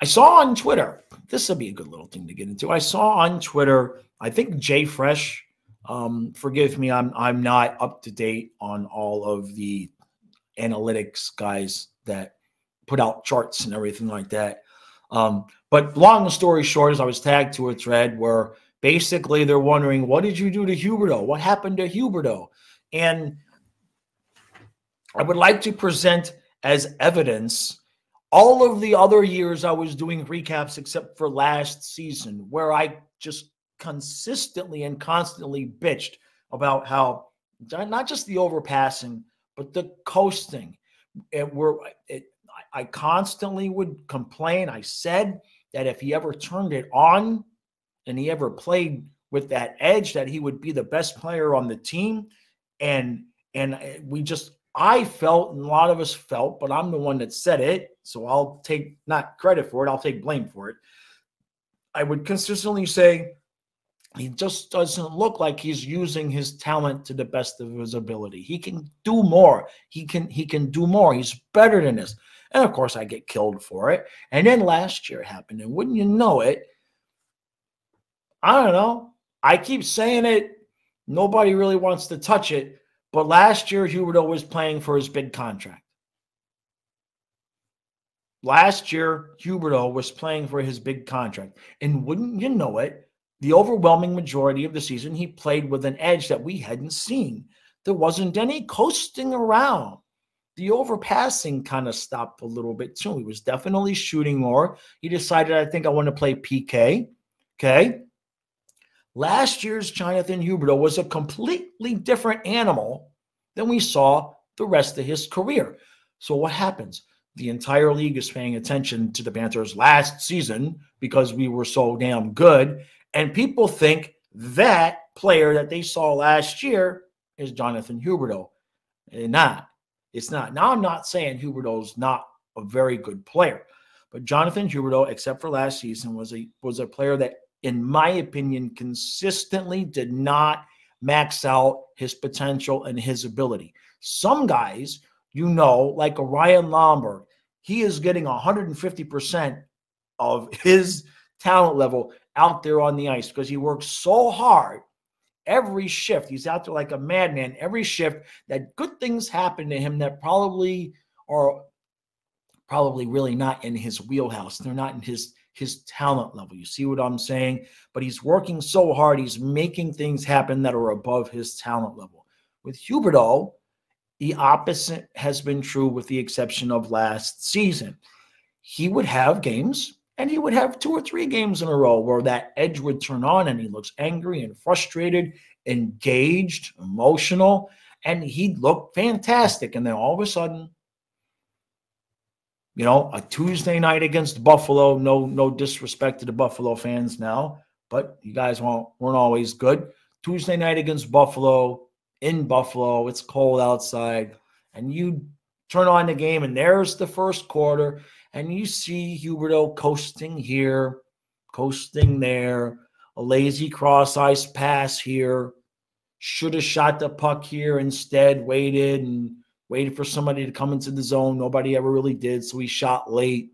I saw on Twitter, this will be a good little thing to get into. I saw on Twitter, I think JFresh, um, forgive me, I'm I'm not up to date on all of the analytics guys that put out charts and everything like that. Um, but long story short, is I was tagged to a thread where basically they're wondering, what did you do to Huberdeau? What happened to Huberdeau? And I would like to present as evidence all of the other years I was doing recaps except for last season, where I just consistently and constantly bitched about how not just the overpassing, but the coasting. It were it, I constantly would complain. I said that if he ever turned it on and he ever played with that edge, that he would be the best player on the team. And and uh, we just I felt, and a lot of us felt, but I'm the one that said it. So I'll take not credit for it, I'll take blame for it. I would consistently say he just doesn't look like he's using his talent to the best of his ability. He can do more. He can he can do more. He's better than this. And of course, I get killed for it. And then last year happened, and wouldn't you know it? I don't know. I keep saying it. Nobody really wants to touch it. But last year, Huberdeau was playing for his big contract. Last year, Huberdeau was playing for his big contract. And wouldn't you know it, the overwhelming majority of the season, he played with an edge that we hadn't seen. There wasn't any coasting around. The overpassing kind of stopped a little bit too. He was definitely shooting more. He decided, I think I want to play PK. Okay. Last year's Jonathan Huberdeau was a completely different animal than we saw the rest of his career. So what happens? The entire league is paying attention to the Panthers last season because we were so damn good. And people think that player that they saw last year is Jonathan Huberdeau. Eh, and not. It's not. Now I'm not saying Huberdeau's not a very good player, but Jonathan Huberdeau, except for last season, was a was a player that in my opinion, consistently did not max out his potential and his ability. Some guys, you know, like Ryan Lomberg, he is getting 150% of his talent level out there on the ice because he works so hard every shift. He's out there like a madman every shift that good things happen to him that probably are probably really not in his wheelhouse. They're not in his his talent level. You see what I'm saying? But he's working so hard. He's making things happen that are above his talent level. With Huberdeau, the opposite has been true with the exception of last season. He would have games and he would have two or three games in a row where that edge would turn on and he looks angry and frustrated, engaged, emotional, and he'd look fantastic. And then all of a sudden, you know, a Tuesday night against Buffalo. No, no disrespect to the Buffalo fans now, but you guys weren't, weren't always good. Tuesday night against Buffalo in Buffalo. It's cold outside, and you turn on the game, and there's the first quarter, and you see Huberdeau coasting here, coasting there, a lazy cross ice pass here. Should have shot the puck here instead, waited and waited for somebody to come into the zone. Nobody ever really did. So he shot late.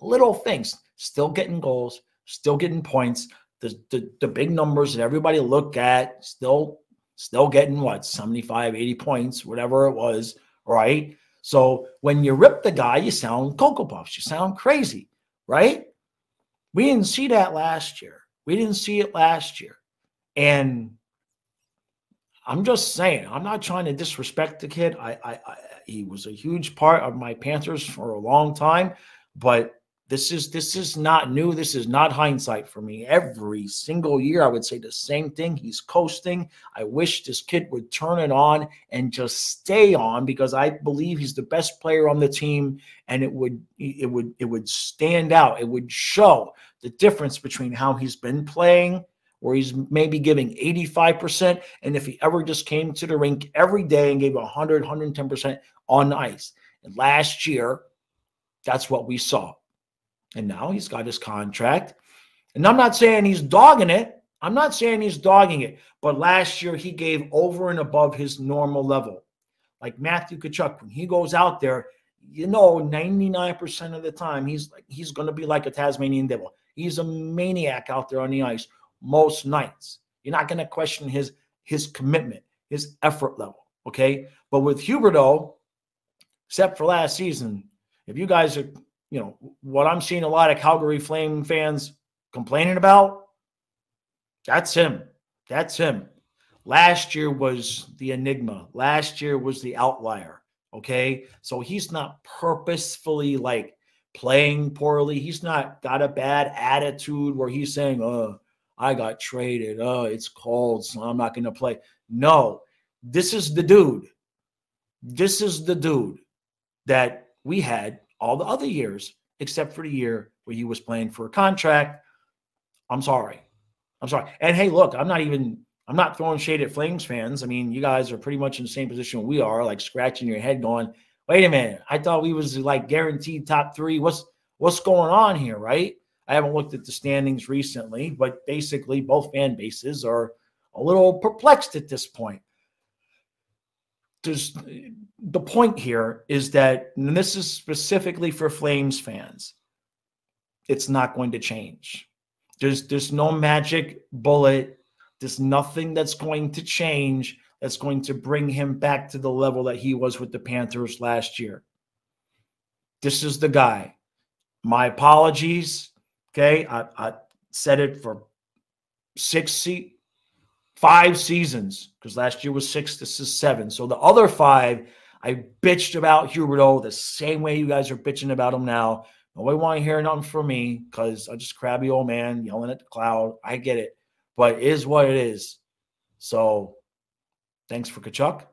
Little things, still getting goals, still getting points. The, the, the big numbers that everybody look at, still still getting what 75, 80 points, whatever it was, right? So when you rip the guy, you sound Cocoa Puffs. You sound crazy, right? We didn't see that last year. We didn't see it last year. And I'm just saying, I'm not trying to disrespect the kid. I, I, I, he was a huge part of my Panthers for a long time, but this is this is not new. This is not hindsight for me. Every single year, I would say the same thing. He's coasting. I wish this kid would turn it on and just stay on because I believe he's the best player on the team, and it would it would it would stand out. It would show the difference between how he's been playing where he's maybe giving 85%. And if he ever just came to the rink every day and gave 100, 110% on ice. And last year, that's what we saw. And now he's got his contract. And I'm not saying he's dogging it. I'm not saying he's dogging it. But last year, he gave over and above his normal level. Like Matthew Tkachuk, when he goes out there, you know, 99% of the time, he's like he's gonna be like a Tasmanian devil. He's a maniac out there on the ice most nights. You're not gonna question his his commitment, his effort level. Okay. But with Huberdeau, except for last season, if you guys are, you know, what I'm seeing a lot of Calgary Flame fans complaining about, that's him. That's him. Last year was the enigma. Last year was the outlier. Okay. So he's not purposefully like playing poorly. He's not got a bad attitude where he's saying, oh, I got traded. Oh, it's cold, so I'm not going to play. No, this is the dude. This is the dude that we had all the other years, except for the year where he was playing for a contract. I'm sorry. I'm sorry. And hey, look, I'm not even I'm not throwing shade at Flames fans. I mean, you guys are pretty much in the same position we are, like scratching your head, going, "Wait a minute, I thought we was like guaranteed top three. What's what's going on here, right?" I haven't looked at the standings recently, but basically, both fan bases are a little perplexed at this point. There's the point here is that, this is specifically for Flames fans, it's not going to change. There's there's no magic bullet there's nothing that's going to change that's going to bring him back to the level that he was with the Panthers last year. This is the guy. My apologies. Okay. I, I said it for six, se- five seasons because last year was six. This is seven. So the other five, I bitched about Huberdeau the same way you guys are bitching about him now. Nobody want to hear nothing from me because I'm just crabby old man yelling at the cloud. I get it but is what it is. So thanks for Tkachuk.